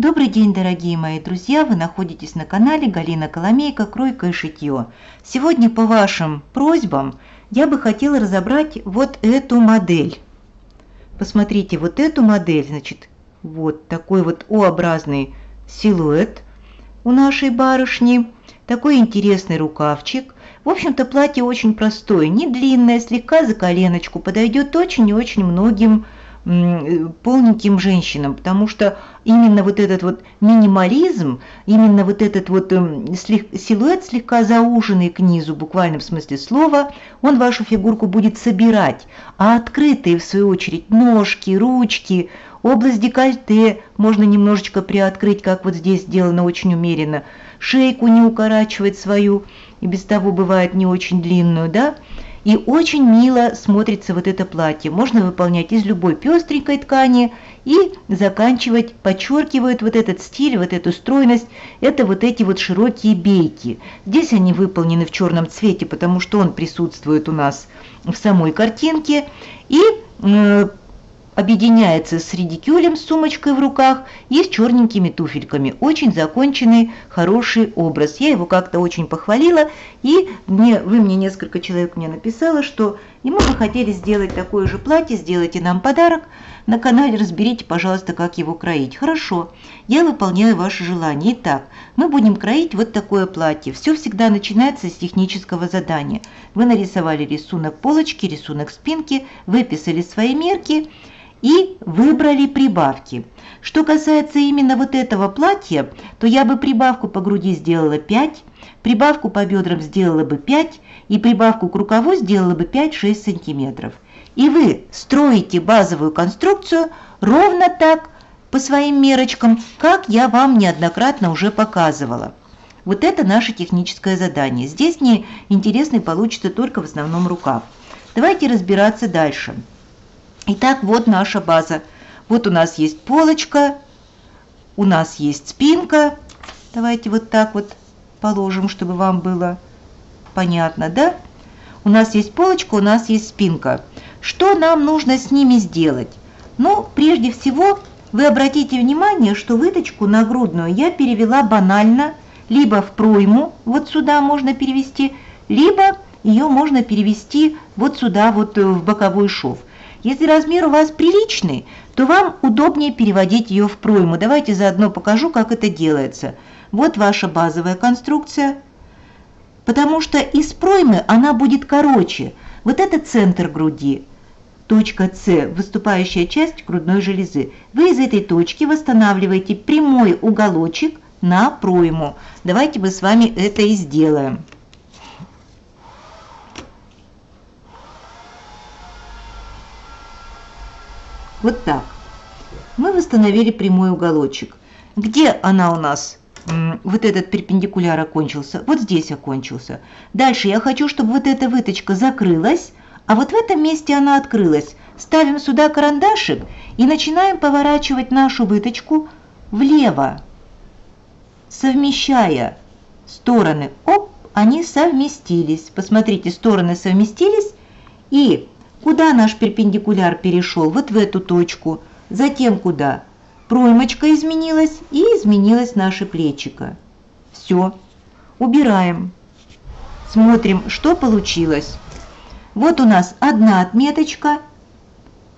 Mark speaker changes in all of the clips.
Speaker 1: Добрый день, дорогие мои друзья! Вы находитесь на канале Галина Коломейка «Кройка и шитье». Сегодня по вашим просьбам я бы хотела разобрать вот эту модель. Посмотрите, вот эту модель, значит, вот такой вот О-образный силуэт у нашей барышни, такой интересный рукавчик. В общем-то, платье очень простое, не длинное, слегка за коленочку, подойдет очень и очень многим полненьким женщинам, потому что именно вот этот вот минимализм, именно вот этот вот эм, силуэт слегка зауженный к низу, буквально в смысле слова, он вашу фигурку будет собирать, а открытые, в свою очередь, ножки, ручки, область декольте можно немножечко приоткрыть, как вот здесь сделано очень умеренно, шейку не укорачивать свою, и без того бывает не очень длинную, да, и очень мило смотрится вот это платье. Можно выполнять из любой пестренькой ткани и заканчивать, подчеркивают вот этот стиль, вот эту стройность. Это вот эти вот широкие бейки. Здесь они выполнены в черном цвете, потому что он присутствует у нас в самой картинке. И э, объединяется с редикюлем с сумочкой в руках и с черненькими туфельками. Очень законченный, хороший образ. Я его как-то очень похвалила, и мне, вы мне несколько человек мне написало, что ему бы хотели сделать такое же платье, сделайте нам подарок. На канале разберите, пожалуйста, как его кроить. Хорошо, я выполняю ваше желание. Итак, мы будем кроить вот такое платье. Все всегда начинается с технического задания. Вы нарисовали рисунок полочки, рисунок спинки, выписали свои мерки – и выбрали прибавки. Что касается именно вот этого платья, то я бы прибавку по груди сделала 5, прибавку по бедрам сделала бы 5 и прибавку к рукаву сделала бы 5-6 сантиметров. И вы строите базовую конструкцию ровно так, по своим мерочкам, как я вам неоднократно уже показывала. Вот это наше техническое задание. Здесь не интересный получится только в основном рукав. Давайте разбираться дальше. Итак, вот наша база. Вот у нас есть полочка, у нас есть спинка. Давайте вот так вот положим, чтобы вам было понятно, да? У нас есть полочка, у нас есть спинка. Что нам нужно с ними сделать? Ну, прежде всего, вы обратите внимание, что выточку нагрудную я перевела банально, либо в пройму, вот сюда можно перевести, либо ее можно перевести вот сюда, вот в боковой шов. Если размер у вас приличный, то вам удобнее переводить ее в пройму. Давайте заодно покажу, как это делается. Вот ваша базовая конструкция. Потому что из проймы она будет короче. Вот это центр груди. Точка С, выступающая часть грудной железы. Вы из этой точки восстанавливаете прямой уголочек на пройму. Давайте мы с вами это и сделаем. Вот так. Мы восстановили прямой уголочек. Где она у нас, вот этот перпендикуляр окончился? Вот здесь окончился. Дальше я хочу, чтобы вот эта выточка закрылась, а вот в этом месте она открылась. Ставим сюда карандашик и начинаем поворачивать нашу выточку влево, совмещая стороны. Оп, они совместились. Посмотрите, стороны совместились и Куда наш перпендикуляр перешел? Вот в эту точку. Затем куда? Проймочка изменилась и изменилось наше плечико. Все. Убираем. Смотрим, что получилось. Вот у нас одна отметочка,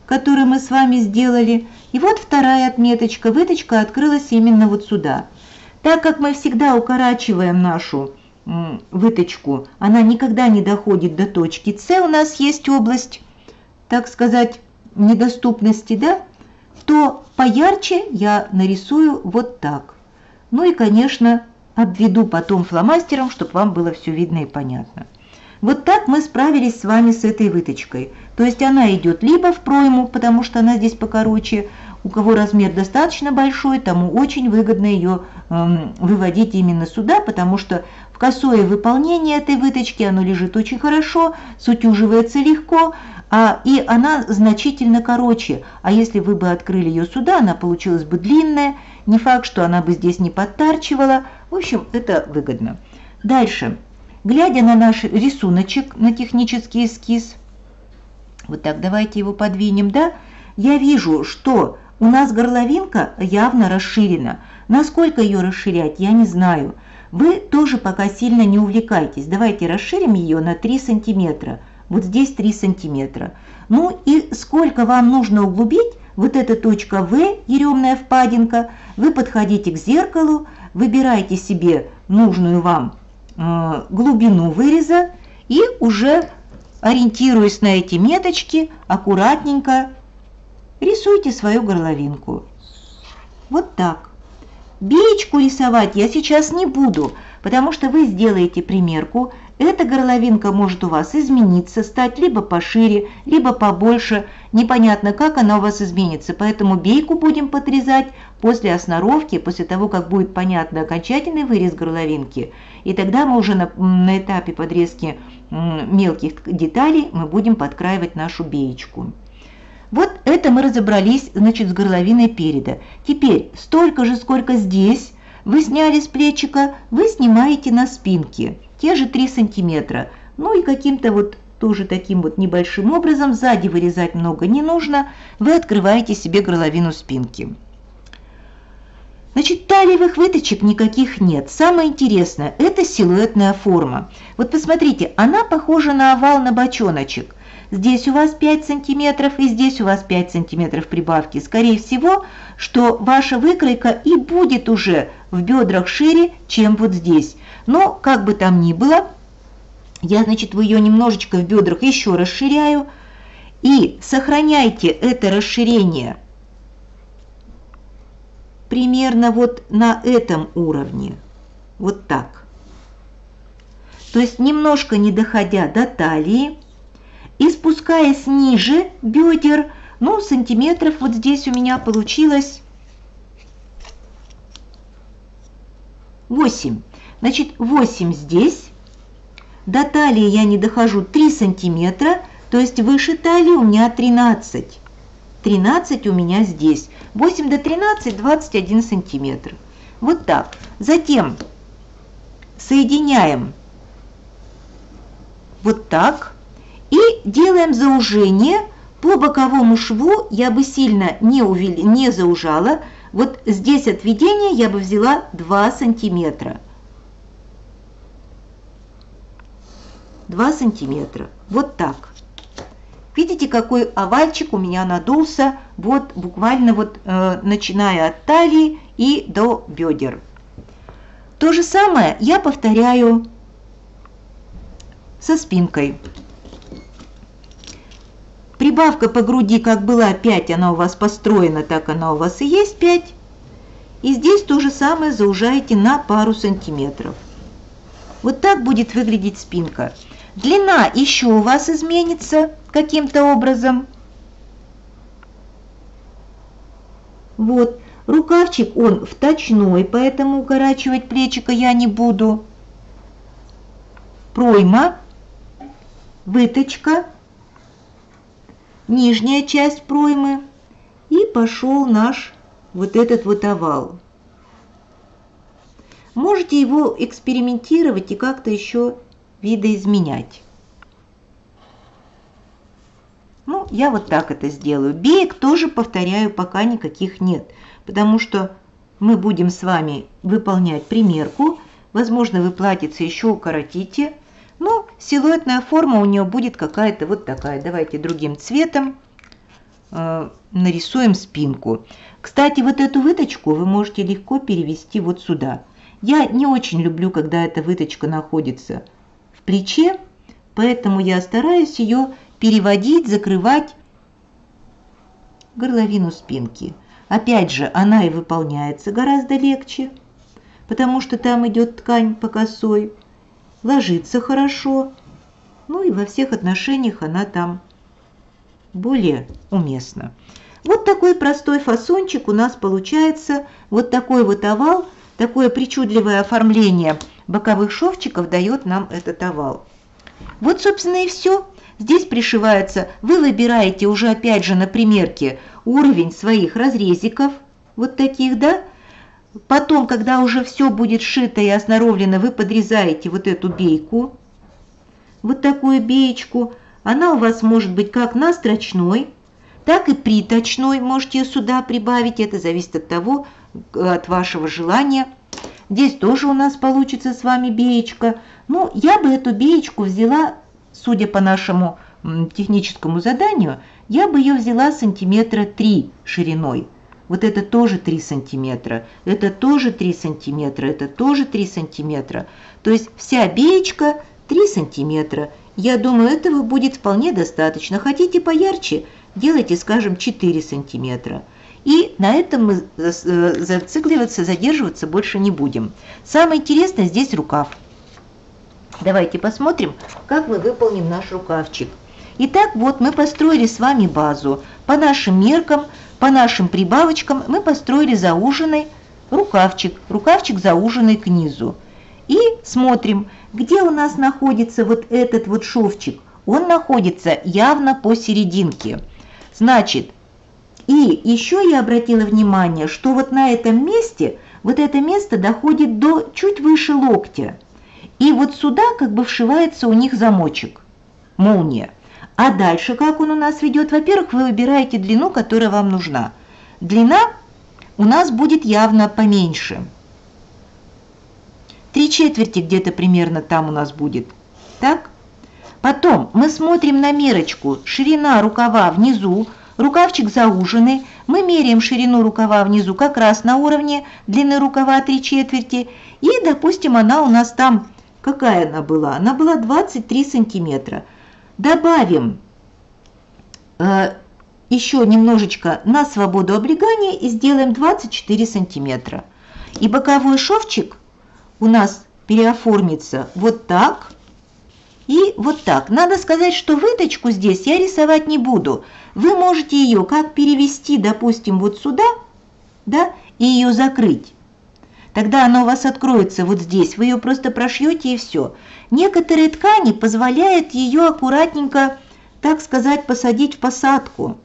Speaker 1: которую мы с вами сделали. И вот вторая отметочка. Выточка открылась именно вот сюда. Так как мы всегда укорачиваем нашу выточку, она никогда не доходит до точки С, у нас есть область так сказать, недоступности, да, то поярче я нарисую вот так. Ну и, конечно, обведу потом фломастером, чтобы вам было все видно и понятно. Вот так мы справились с вами с этой выточкой. То есть она идет либо в пройму, потому что она здесь покороче, у кого размер достаточно большой, тому очень выгодно ее э, эм, выводить именно сюда, потому что в косое выполнение этой выточки оно лежит очень хорошо, сутюживается легко, а, и она значительно короче. А если вы бы открыли ее сюда, она получилась бы длинная, не факт, что она бы здесь не подтарчивала. В общем, это выгодно. Дальше. Глядя на наш рисуночек, на технический эскиз, вот так давайте его подвинем, да, я вижу, что у нас горловинка явно расширена. Насколько ее расширять, я не знаю. Вы тоже пока сильно не увлекайтесь. Давайте расширим ее на 3 сантиметра. Вот здесь 3 сантиметра. Ну и сколько вам нужно углубить, вот эта точка В, еремная впадинка, вы подходите к зеркалу, выбираете себе нужную вам э, глубину выреза и уже ориентируясь на эти меточки, аккуратненько рисуйте свою горловинку. Вот так. Беечку рисовать я сейчас не буду, потому что вы сделаете примерку, эта горловинка может у вас измениться, стать либо пошире, либо побольше, непонятно как она у вас изменится, поэтому бейку будем подрезать после осноровки, после того, как будет понятно окончательный вырез горловинки, и тогда мы уже на, на этапе подрезки мелких деталей мы будем подкраивать нашу беечку. Вот это мы разобрались, значит, с горловиной переда. Теперь столько же, сколько здесь вы сняли с плечика, вы снимаете на спинке, те же 3 сантиметра. Ну и каким-то вот тоже таким вот небольшим образом, сзади вырезать много не нужно, вы открываете себе горловину спинки. Значит, талиевых выточек никаких нет. Самое интересное – это силуэтная форма. Вот посмотрите, она похожа на овал на бочоночек. Здесь у вас 5 сантиметров и здесь у вас 5 сантиметров прибавки. Скорее всего, что ваша выкройка и будет уже в бедрах шире, чем вот здесь. Но, как бы там ни было, я, значит, ее немножечко в бедрах еще расширяю. И сохраняйте это расширение – примерно вот на этом уровне. Вот так. То есть немножко не доходя до талии и спускаясь ниже бедер, ну, сантиметров вот здесь у меня получилось 8. Значит, 8 здесь. До талии я не дохожу 3 сантиметра, то есть выше талии у меня 13. 13 у меня здесь. 8 до 13 – 21 сантиметр. Вот так. Затем соединяем вот так и делаем заужение по боковому шву. Я бы сильно не, увели, не заужала. Вот здесь отведение я бы взяла 2 сантиметра. 2 сантиметра. Вот так. Видите, какой овальчик у меня надулся, вот буквально вот э, начиная от талии и до бедер. То же самое я повторяю со спинкой. Прибавка по груди как была 5, она у вас построена, так она у вас и есть 5. И здесь то же самое заужаете на пару сантиметров. Вот так будет выглядеть спинка. Длина еще у вас изменится каким-то образом. Вот, рукавчик он вточной, поэтому укорачивать плечика я не буду. Пройма, выточка, нижняя часть проймы и пошел наш вот этот вот овал. Можете его экспериментировать и как-то еще видоизменять. Ну, я вот так это сделаю. Беек тоже, повторяю, пока никаких нет, потому что мы будем с вами выполнять примерку. Возможно, вы платьице еще укоротите, но силуэтная форма у нее будет какая-то вот такая. Давайте другим цветом э, нарисуем спинку. Кстати, вот эту выточку вы можете легко перевести вот сюда. Я не очень люблю, когда эта выточка находится в плече, поэтому я стараюсь ее переводить, закрывать горловину спинки. Опять же, она и выполняется гораздо легче, потому что там идет ткань по косой, ложится хорошо, ну и во всех отношениях она там более уместна. Вот такой простой фасончик у нас получается, вот такой вот овал, такое причудливое оформление боковых шовчиков дает нам этот овал. Вот, собственно, и все. Здесь пришивается, вы выбираете уже опять же на примерке уровень своих разрезиков, вот таких, да? Потом, когда уже все будет сшито и осноровлено, вы подрезаете вот эту бейку, вот такую беечку. Она у вас может быть как на строчной, так и приточной можете сюда прибавить. Это зависит от того, от вашего желания. Здесь тоже у нас получится с вами беечка. Ну, я бы эту беечку взяла, судя по нашему техническому заданию, я бы ее взяла сантиметра 3 шириной. Вот это тоже 3 сантиметра, это тоже 3 сантиметра, это тоже 3 сантиметра. То есть вся беечка 3 сантиметра. Я думаю, этого будет вполне достаточно. Хотите поярче, делайте, скажем, 4 сантиметра. И на этом мы зацикливаться, задерживаться больше не будем. Самое интересное здесь рукав. Давайте посмотрим, как мы выполним наш рукавчик. Итак, вот мы построили с вами базу. По нашим меркам, по нашим прибавочкам мы построили зауженный рукавчик, рукавчик зауженный к низу. И смотрим, где у нас находится вот этот вот шовчик. Он находится явно посерединке. Значит, и еще я обратила внимание, что вот на этом месте, вот это место доходит до чуть выше локтя. И вот сюда как бы вшивается у них замочек, молния. А дальше как он у нас ведет? Во-первых, вы выбираете длину, которая вам нужна. Длина у нас будет явно поменьше. Три четверти где-то примерно там у нас будет. Так? Потом мы смотрим на мерочку. Ширина рукава внизу, рукавчик зауженный. Мы меряем ширину рукава внизу как раз на уровне длины рукава три четверти. И, допустим, она у нас там, какая она была? Она была 23 сантиметра. Добавим э, еще немножечко на свободу облегания и сделаем 24 сантиметра. И боковой шовчик у нас переоформится вот так и вот так. Надо сказать, что выточку здесь я рисовать не буду. Вы можете ее как перевести, допустим, вот сюда, да, и ее закрыть. Тогда она у вас откроется вот здесь, вы ее просто прошьете и все. Некоторые ткани позволяют ее аккуратненько, так сказать, посадить в посадку.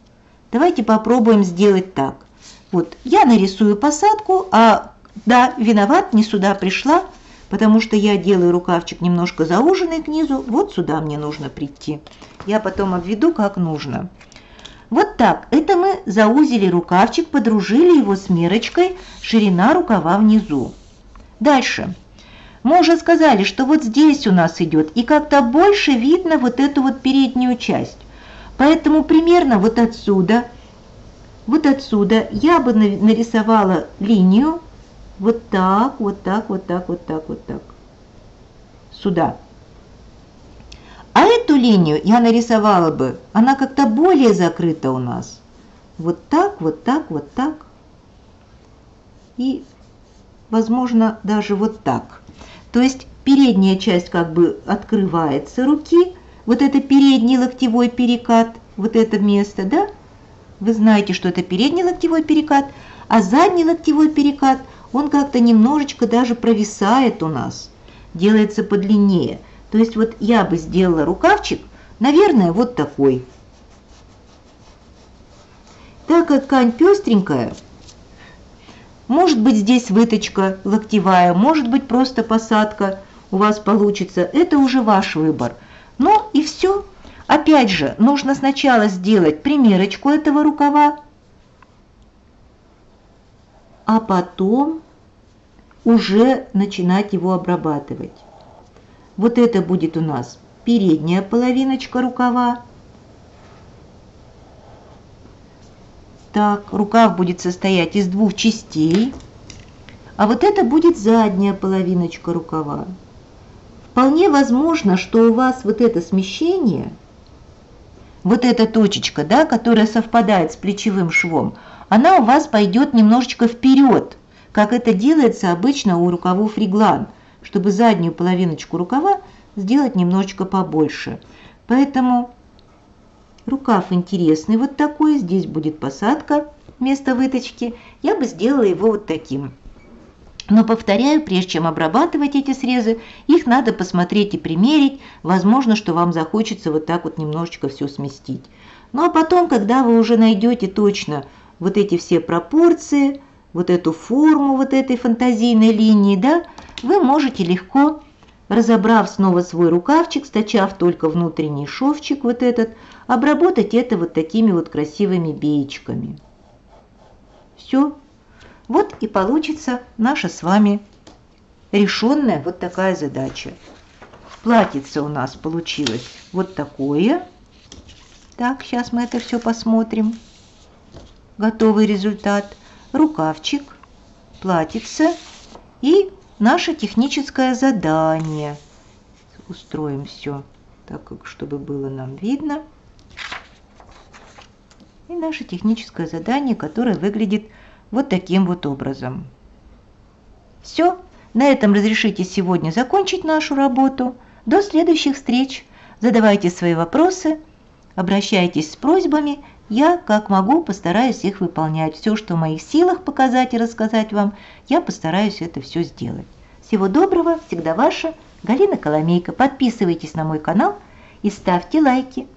Speaker 1: Давайте попробуем сделать так. Вот, я нарисую посадку, а, да, виноват, не сюда пришла, потому что я делаю рукавчик немножко зауженный к низу, вот сюда мне нужно прийти. Я потом обведу, как нужно. Вот так, это мы заузили рукавчик, подружили его с мерочкой, ширина рукава внизу. Дальше. Мы уже сказали, что вот здесь у нас идет, и как-то больше видно вот эту вот переднюю часть. Поэтому примерно вот отсюда, вот отсюда я бы нарисовала линию вот так, вот так, вот так, вот так, вот так. Сюда. А эту линию я нарисовала бы, она как-то более закрыта у нас. Вот так, вот так, вот так. И, возможно, даже вот так. То есть передняя часть как бы открывается руки, вот это передний локтевой перекат, вот это место, да? Вы знаете, что это передний локтевой перекат, а задний локтевой перекат, он как-то немножечко даже провисает у нас, делается подлиннее. То есть вот я бы сделала рукавчик, наверное, вот такой. Так как ткань пестренькая, может быть здесь выточка локтевая, может быть просто посадка у вас получится. Это уже ваш выбор. Ну и все. Опять же, нужно сначала сделать примерочку этого рукава, а потом уже начинать его обрабатывать. Вот это будет у нас передняя половиночка рукава. Так, рукав будет состоять из двух частей. А вот это будет задняя половиночка рукава. Вполне возможно, что у вас вот это смещение, вот эта точечка, да, которая совпадает с плечевым швом, она у вас пойдет немножечко вперед, как это делается обычно у рукавов реглан – чтобы заднюю половиночку рукава сделать немножечко побольше. Поэтому рукав интересный вот такой, здесь будет посадка вместо выточки. Я бы сделала его вот таким. Но повторяю, прежде чем обрабатывать эти срезы, их надо посмотреть и примерить. Возможно, что вам захочется вот так вот немножечко все сместить. Ну а потом, когда вы уже найдете точно вот эти все пропорции, вот эту форму вот этой фантазийной линии, да, вы можете легко разобрав снова свой рукавчик, стачав только внутренний шовчик вот этот, обработать это вот такими вот красивыми беечками. Все. Вот и получится наша с вами решенная вот такая задача. Платьице у нас получилось вот такое. Так, сейчас мы это все посмотрим. Готовый результат. Рукавчик, платьице и наше техническое задание. Устроим все так, как чтобы было нам видно. И наше техническое задание, которое выглядит вот таким вот образом. Все, на этом разрешите сегодня закончить нашу работу. До следующих встреч. Задавайте свои вопросы, обращайтесь с просьбами. Я, как могу, постараюсь их выполнять. Все, что в моих силах показать и рассказать вам, я постараюсь это все сделать. Всего доброго, всегда ваша Галина Коломейка. Подписывайтесь на мой канал и ставьте лайки.